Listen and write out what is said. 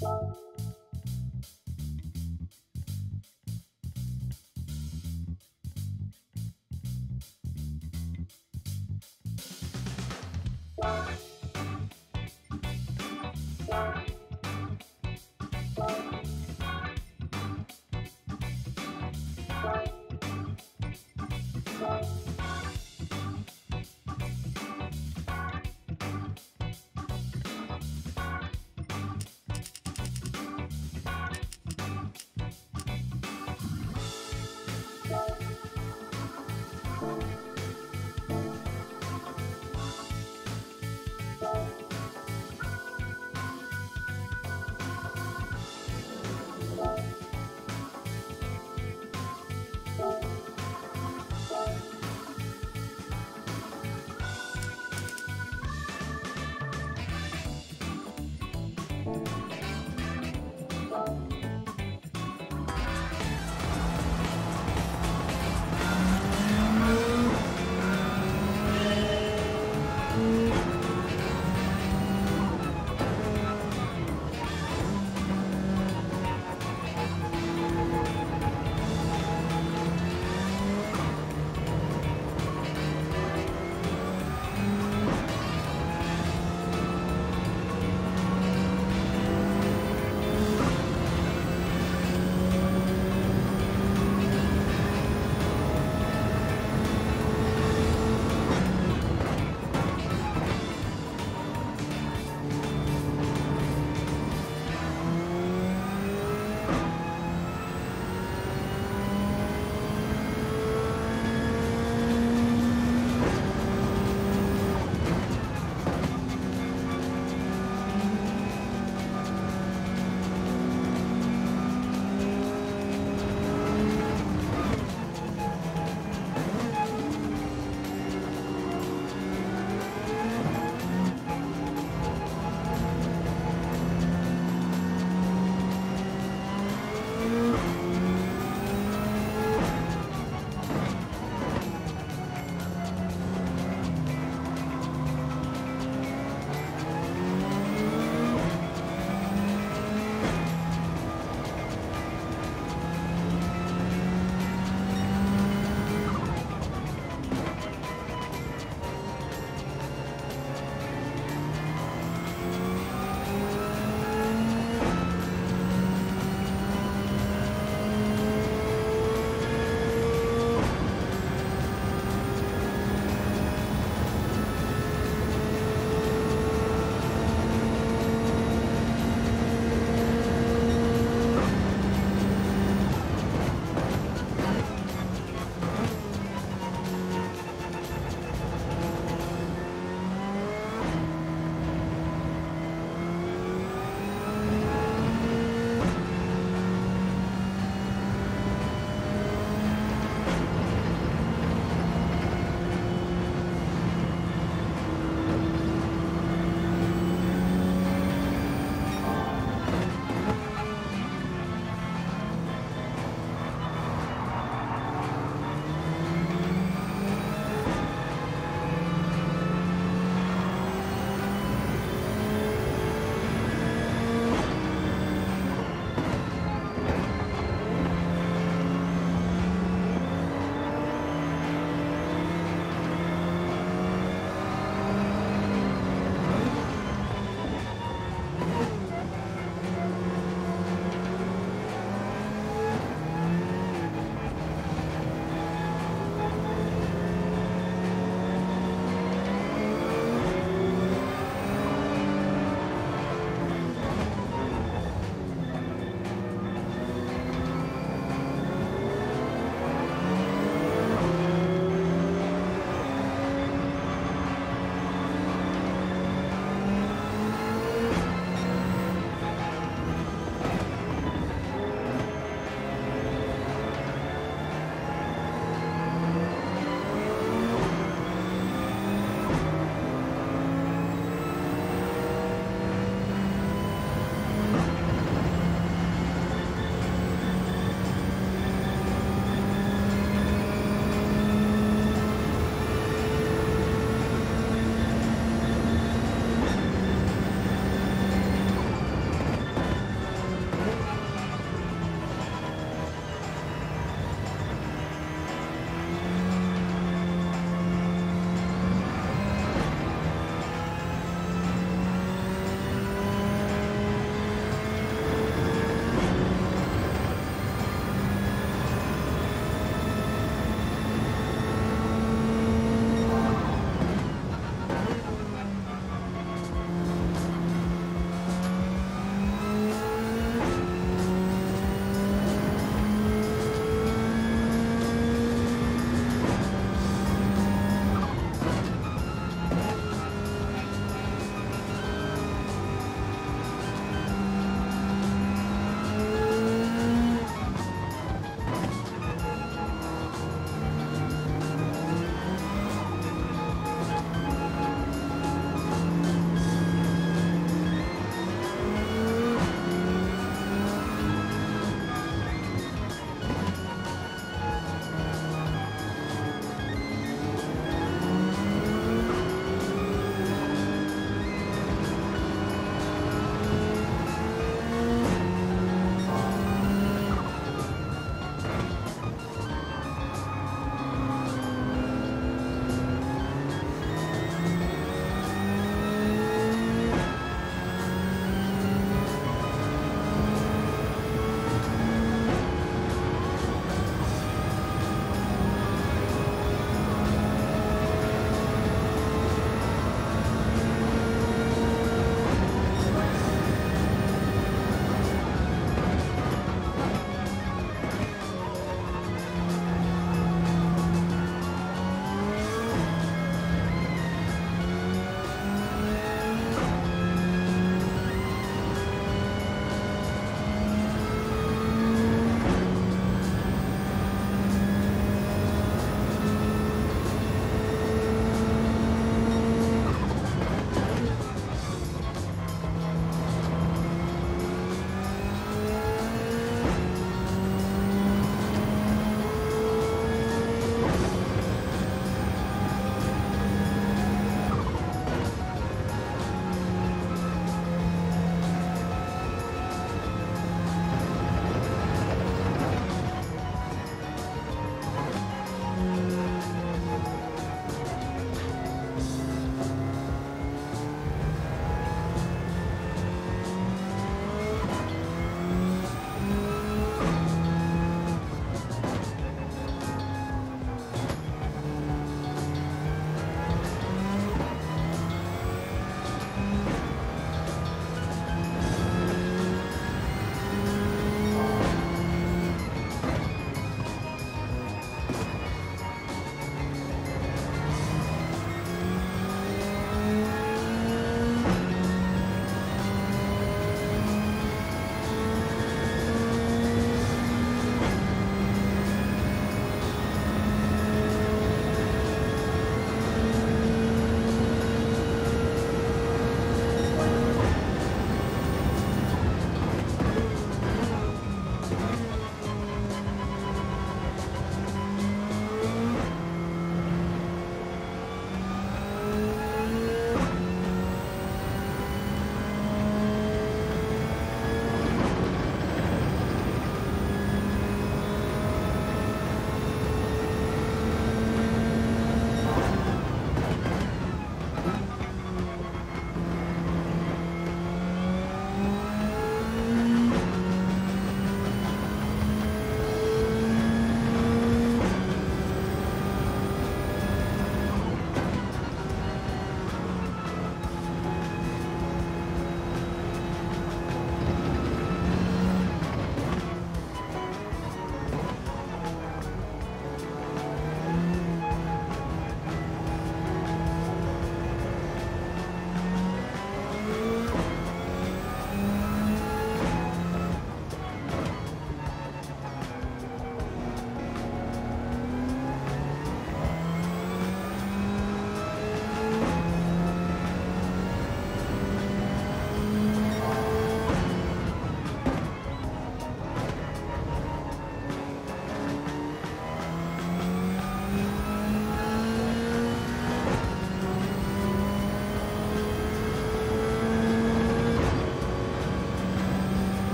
Bye.